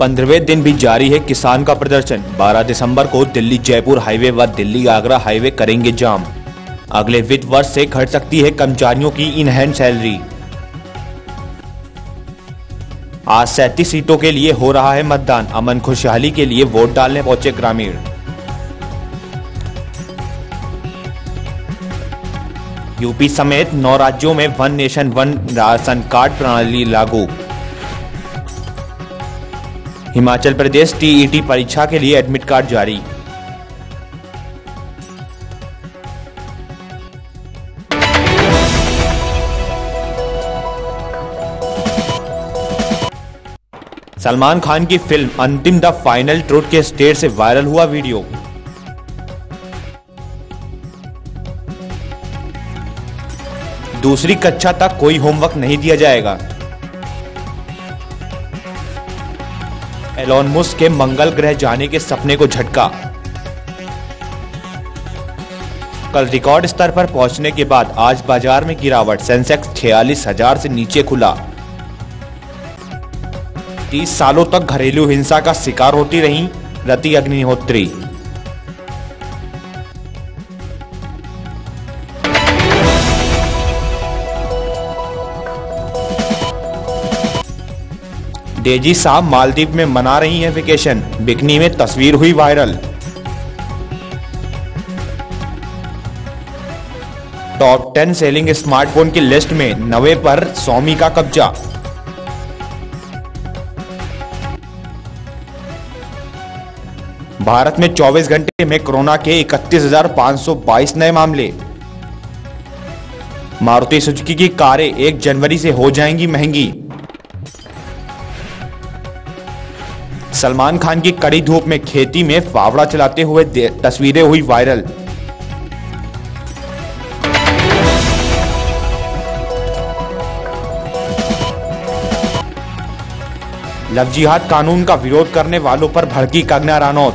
पंद्रहवें दिन भी जारी है किसान का प्रदर्शन। 12 दिसंबर को दिल्ली, जयपुर हाईवे व दिल्ली आगरा हाईवे करेंगे जाम। अगले वित्त वर्ष से घट सकती है कर्मचारियों की इन हैंड सैलरी। आज सैतीस सीटों के लिए हो रहा है मतदान। अमन खुशहाली के लिए वोट डालने पहुँचे ग्रामीण। यूपी समेत नौ राज्यों में one nation, one ration card प्रणाली लागू। हिमाचल प्रदेश टीईटी परीक्षा के लिए एडमिट कार्ड जारी। सलमान खान की फ़िल्म अंतिम द फाइनल ट्रूथ के स्टेट से वायरल हुआ वीडियो। दूसरी कक्षा तक कोई होमवर्क नहीं दिया जाएगा। एलॉन मुस्क के मंगल ग्रह जाने के सपने को झटका। कल रिकॉर्ड स्तर पर पहुँचने के बाद आज बाज़ार में गिरावट, सेंसेक्स छियालीस हज़ार से नीचे खुला। तीस सालों तक घरेलू हिंसा का शिकार होती रही रति अग्निहोत्री। डेजी साहब मालदीव में मना रही हैं वेकेशन बिकनी में तस्वीर हुई viral top ten selling smartphone की लिस्ट में नवे पर सोमी का कब्जा। भारत में 24 घंटे में कोरोना के 31,522 नए मामले। मारुति सुजुकी की कारें 1 जनवरी से हो जाएँगी महँगी। सलमान खान की कड़ी धूप में खेती में फावड़ा चलाते हुए तस्वीरें हुई वायरल। लव जिहाद कानून का विरोध करने वालों पर भड़की कंगना रानौत।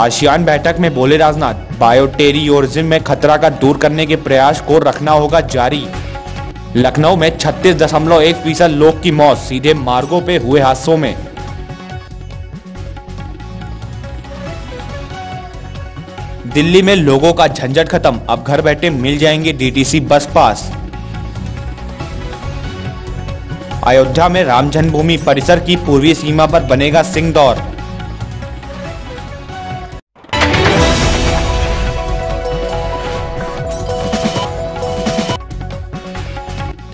आशियान बैठक में बोले राजनाथ, बायोटेरियोरिज्म में खतरा का दूर करने के प्रयास को रखना होगा जारी। लखनऊ में छत्तीस दशमलव एक फ़ीसद लोग की मौत, सीधे मार्गों पे हुए हादसों में। दिल्ली में लोगों का झंझट खत्म, अब घर बैठे मिल जाएँगे डीटीसी बस पास। अयोध्या में राम जन्मभूमि परिसर की पूर्वी सीमा पर बनेगा सिंह दौर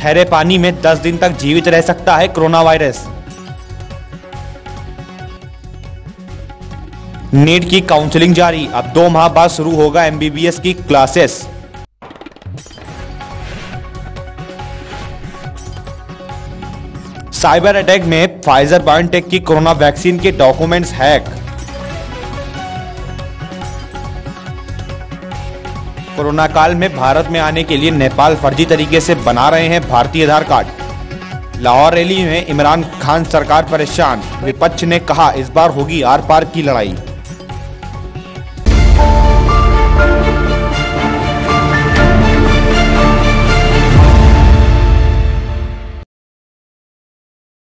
ठहरे पानी में 10 दिन तक जीवित रह सकता है कोरोना वायरस नीट की काउंसलिंग जारी। अब दो माह बाद शुरू होगा एमबीबीएस की क्लासेस। साइबर अटैक में फाइजर बायोटेक की कोरोना वैक्सीन के डॉक्यूमेंट्स हैक। कोरोना काल में भारत में आने के लिए नेपाल फर्जी तरीके से बना रहे हैं भारतीय आधार कार्ड। लाहौर रैली में इमरान खान सरकार परेशान, विपक्ष ने कहा इस बार होगी आर पार की लड़ाई।